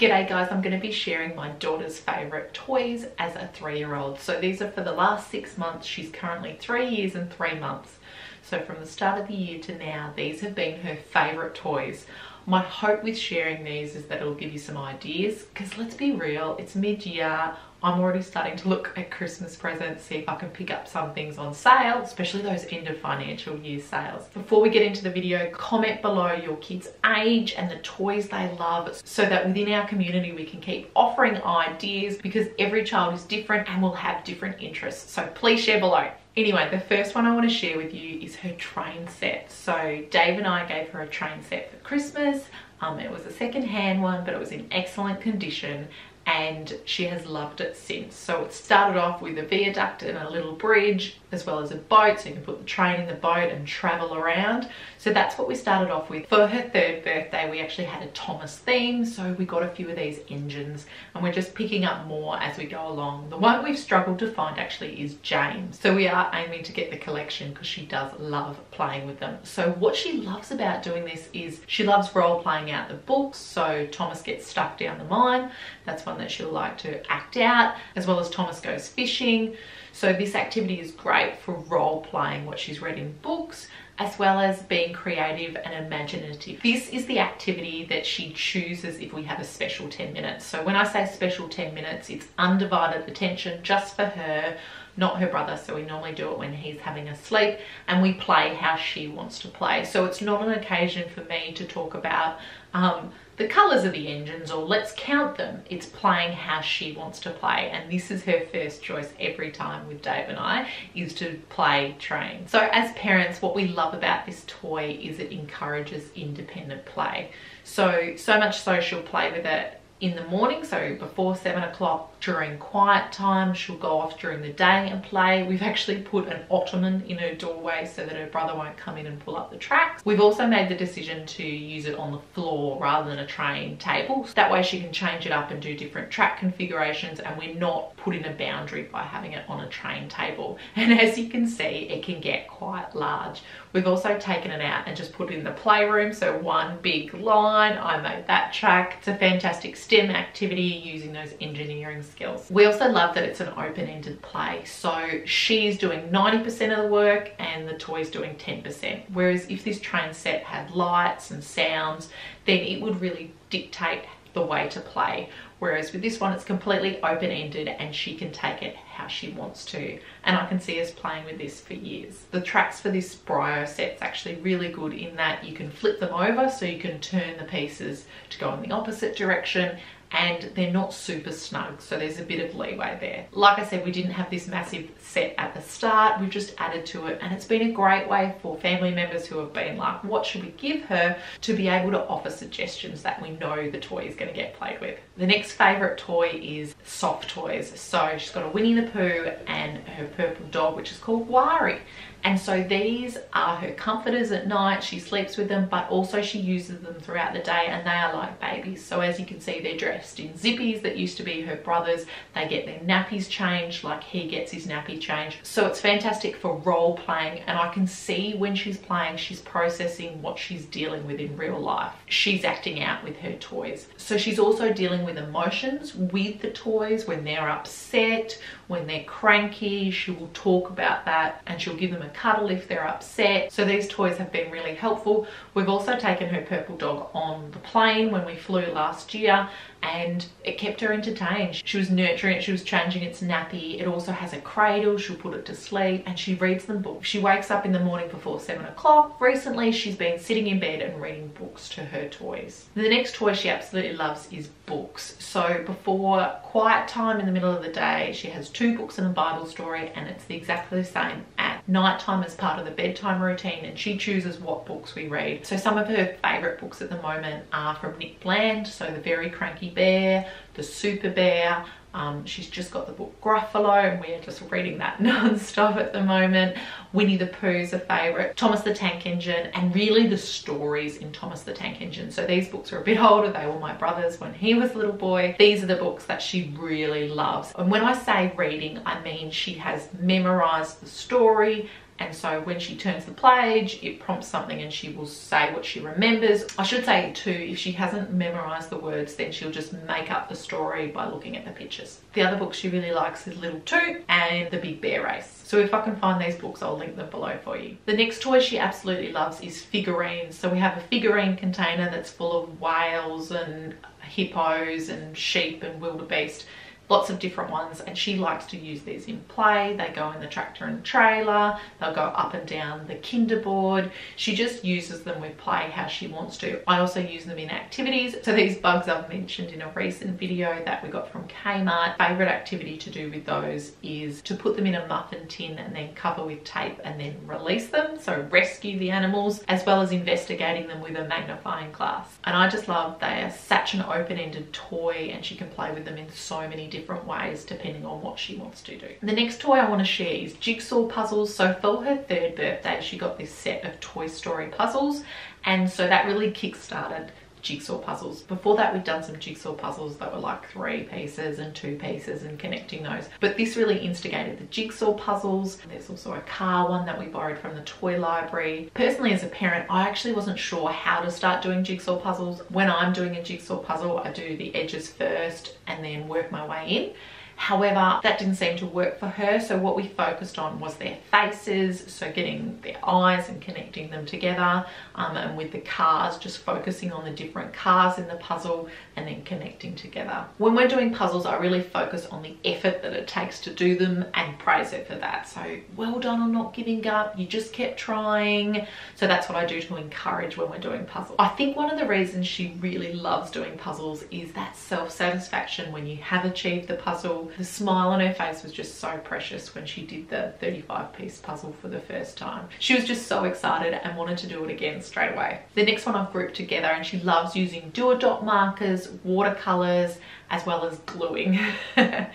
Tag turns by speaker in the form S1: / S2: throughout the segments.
S1: G'day guys, I'm going to be sharing my daughter's favourite toys as a three-year-old. So these are for the last six months. She's currently three years and three months. So from the start of the year to now, these have been her favourite toys. My hope with sharing these is that it'll give you some ideas because let's be real, it's mid-year. I'm already starting to look at Christmas presents, see if I can pick up some things on sale, especially those end of financial year sales. Before we get into the video, comment below your kids' age and the toys they love so that within our community we can keep offering ideas because every child is different and will have different interests. So please share below. Anyway, the first one I want to share with you is her train set. So Dave and I gave her a train set for Christmas. Um, it was a second-hand one, but it was in excellent condition and she has loved it since. So it started off with a viaduct and a little bridge as well as a boat so you can put the train in the boat and travel around. So that's what we started off with. For her third birthday we actually had a Thomas theme so we got a few of these engines and we're just picking up more as we go along. The one we've struggled to find actually is James. So we are aiming to get the collection because she does love playing with them. So what she loves about doing this is she loves role playing out the books. So Thomas gets stuck down the mine. That's one that she'll like to act out as well as Thomas goes fishing. So this activity is great for role playing what she's read in books as well as being creative and imaginative. This is the activity that she chooses if we have a special 10 minutes. So when I say special 10 minutes, it's undivided attention just for her, not her brother. So we normally do it when he's having a sleep and we play how she wants to play. So it's not an occasion for me to talk about um, the colors of the engines or let's count them. It's playing how she wants to play. And this is her first choice every time with Dave and I is to play train. So as parents, what we love about this toy is it encourages independent play. So, so much social play with it in the morning, so before seven o'clock during quiet time. She'll go off during the day and play. We've actually put an ottoman in her doorway so that her brother won't come in and pull up the tracks. We've also made the decision to use it on the floor rather than a train table. So that way she can change it up and do different track configurations and we're not putting a boundary by having it on a train table. And as you can see, it can get quite large. We've also taken it out and just put it in the playroom. So one big line, I made that track. It's a fantastic STEM activity using those engineering skills. We also love that it's an open-ended play. So she's doing 90% of the work and the toy's doing 10%. Whereas if this train set had lights and sounds, then it would really dictate the way to play. Whereas with this one, it's completely open-ended and she can take it how she wants to. And I can see us playing with this for years. The tracks for this Brio set's actually really good in that you can flip them over so you can turn the pieces to go in the opposite direction and they're not super snug so there's a bit of leeway there. Like i said we didn't have this massive set at the start we've just added to it and it's been a great way for family members who have been like what should we give her? to be able to offer suggestions that we know the toy is going to get played with. The next favorite toy is soft toys. So she's got a winnie the pooh and her purple dog which is called wari and so these are her comforters at night. She sleeps with them, but also she uses them throughout the day and they are like babies. So as you can see, they're dressed in zippies that used to be her brother's. They get their nappies changed like he gets his nappy changed. So it's fantastic for role playing and I can see when she's playing, she's processing what she's dealing with in real life. She's acting out with her toys. So she's also dealing with emotions with the toys when they're upset, when they're cranky. She will talk about that and she'll give them a cuddle if they're upset. So these toys have been really helpful. We've also taken her purple dog on the plane when we flew last year and it kept her entertained. She was nurturing it, she was changing its nappy. It also has a cradle, she'll put it to sleep and she reads them books. She wakes up in the morning before seven o'clock. Recently, she's been sitting in bed and reading books to her toys. The next toy she absolutely loves is books. So before quiet time in the middle of the day, she has two books and a Bible story and it's the exactly the same at nighttime as part of the bedtime routine and she chooses what books we read. So some of her favorite books at the moment are from Nick Bland, so The Very Cranky Bear, The Super Bear. Um, she's just got the book Gruffalo and we're just reading that non-stop at the moment. Winnie the Pooh's a favourite, Thomas the Tank Engine and really the stories in Thomas the Tank Engine. So these books are a bit older, they were my brother's when he was a little boy. These are the books that she really loves. And when I say reading, I mean she has memorised the story and so when she turns the page it prompts something and she will say what she remembers. I should say too if she hasn't memorized the words then she'll just make up the story by looking at the pictures. The other book she really likes is little toot and the big bear race. So if i can find these books i'll link them below for you. The next toy she absolutely loves is figurines. So we have a figurine container that's full of whales and hippos and sheep and wildebeest lots of different ones and she likes to use these in play. They go in the tractor and trailer. They'll go up and down the kinder board. she just uses them with play how she wants to. I also use them in activities. So these bugs i've mentioned in a recent video that we got from kmart favorite activity to do with those is to put them in a muffin tin and then cover with tape and then release them. So rescue the animals as well as investigating them with a magnifying glass. And i just love they are such an open-ended toy and she can play with them in so many different different ways depending on what she wants to do. The next toy I want to share is jigsaw puzzles. So for her third birthday, she got this set of Toy Story puzzles. And so that really kick-started jigsaw puzzles. Before that, we'd done some jigsaw puzzles that were like three pieces and two pieces and connecting those. But this really instigated the jigsaw puzzles. There's also a car one that we borrowed from the toy library. Personally, as a parent, I actually wasn't sure how to start doing jigsaw puzzles. When I'm doing a jigsaw puzzle, I do the edges first and then work my way in. However, that didn't seem to work for her. So what we focused on was their faces. So getting their eyes and connecting them together. Um, and with the cars, just focusing on the different cars in the puzzle and then connecting together. When we're doing puzzles, I really focus on the effort that it takes to do them and praise her for that. So well done on not giving up. You just kept trying. So that's what I do to encourage when we're doing puzzles. I think one of the reasons she really loves doing puzzles is that self-satisfaction when you have achieved the puzzle the smile on her face was just so precious when she did the 35 piece puzzle for the first time. She was just so excited and wanted to do it again straight away. The next one I've grouped together and she loves using Duodot markers, watercolors, as well as gluing.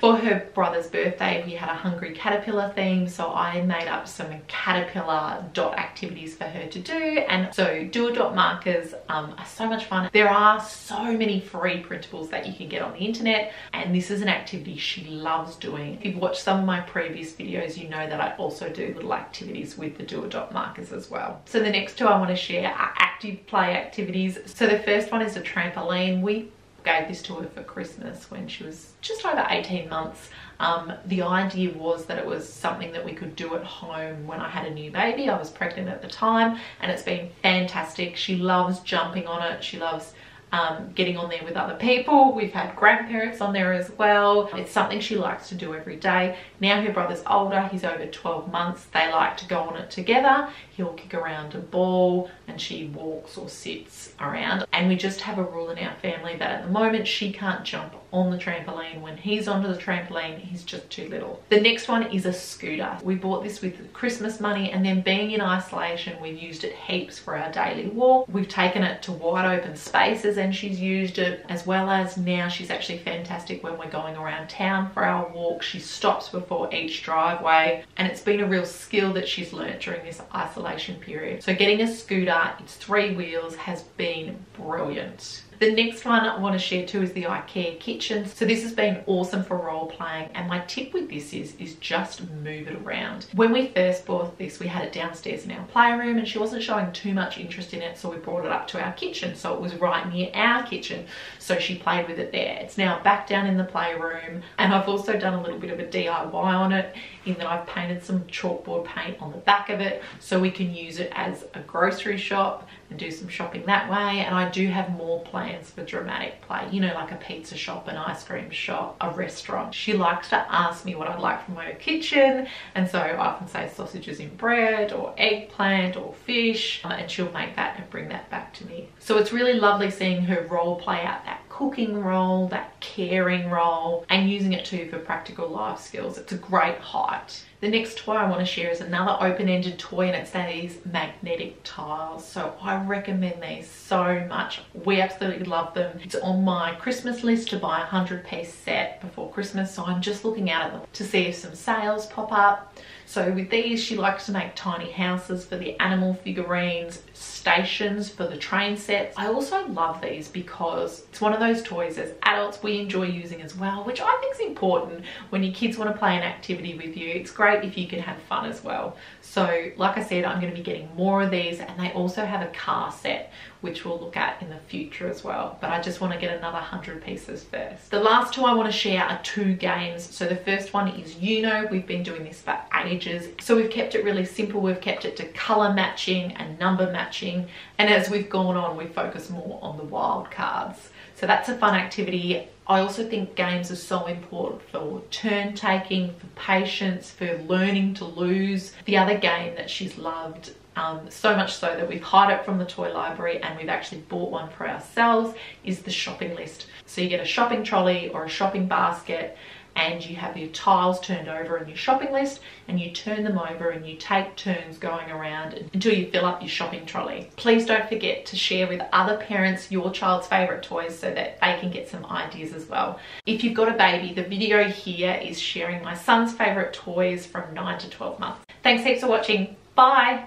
S1: For her brother's birthday, we had a Hungry Caterpillar theme, so I made up some caterpillar dot activities for her to do. And so Duodot markers um, are so much fun. There are so many free printables that you can get on the internet, and this is an activity she loves doing. If you've watched some of my previous videos, you know that I also do little activities with the Duodot markers as well. So the next two I want to share are active play activities. So the first one is a trampoline. We gave this to her for Christmas when she was just over 18 months. Um, the idea was that it was something that we could do at home when I had a new baby. I was pregnant at the time and it's been fantastic. She loves jumping on it. She loves um, getting on there with other people. We've had grandparents on there as well. It's something she likes to do every day. Now her brother's older, he's over 12 months. They like to go on it together. He'll kick around a ball and she walks or sits around. And we just have a rule in our family that at the moment she can't jump on the trampoline. When he's onto the trampoline, he's just too little. The next one is a scooter. We bought this with Christmas money and then being in isolation, we've used it heaps for our daily walk. We've taken it to wide open spaces and she's used it as well as now she's actually fantastic when we're going around town for our walk. She stops before each driveway and it's been a real skill that she's learnt during this isolation period. So getting a scooter, it's three wheels, has been brilliant. The next one I want to share too is the IKEA kitchen. So this has been awesome for role playing and my tip with this is, is just move it around. When we first bought this, we had it downstairs in our playroom and she wasn't showing too much interest in it so we brought it up to our kitchen. So it was right near our kitchen. So she played with it there. It's now back down in the playroom and I've also done a little bit of a DIY on it in that I've painted some chalkboard paint on the back of it so we can use it as a grocery shop and do some shopping that way and I do have more plans for dramatic play you know like a pizza shop an ice cream shop a restaurant she likes to ask me what I'd like from her kitchen and so I often say sausages in bread or eggplant or fish uh, and she'll make that and bring that back to me so it's really lovely seeing her role play out that cooking role, that caring role, and using it too for practical life skills. It's a great height. The next toy I want to share is another open-ended toy and it's these magnetic tiles. So I recommend these so much. We absolutely love them. It's on my Christmas list to buy a 100 piece set before Christmas. So I'm just looking out at them to see if some sales pop up. So with these, she likes to make tiny houses for the animal figurines, stations for the train sets. I also love these because it's one of those toys as adults we enjoy using as well, which I think is important when your kids want to play an activity with you. It's great great if you can have fun as well. So like I said, I'm going to be getting more of these and they also have a car set, which we'll look at in the future as well. But I just want to get another 100 pieces first. The last two I want to share are two games. So the first one is Uno. We've been doing this for ages. So we've kept it really simple. We've kept it to color matching and number matching. And as we've gone on, we focus more on the wild cards. So that's a fun activity. I also think games are so important for turn taking, for patience, for learning to lose. The other game that she's loved um, so much so that we've hired it from the toy library and we've actually bought one for ourselves is the shopping list. So you get a shopping trolley or a shopping basket and you have your tiles turned over in your shopping list and you turn them over and you take turns going around until you fill up your shopping trolley. Please don't forget to share with other parents your child's favorite toys so that they can get some ideas as well. If you've got a baby, the video here is sharing my son's favorite toys from 9 to 12 months. Thanks heaps for watching. Bye!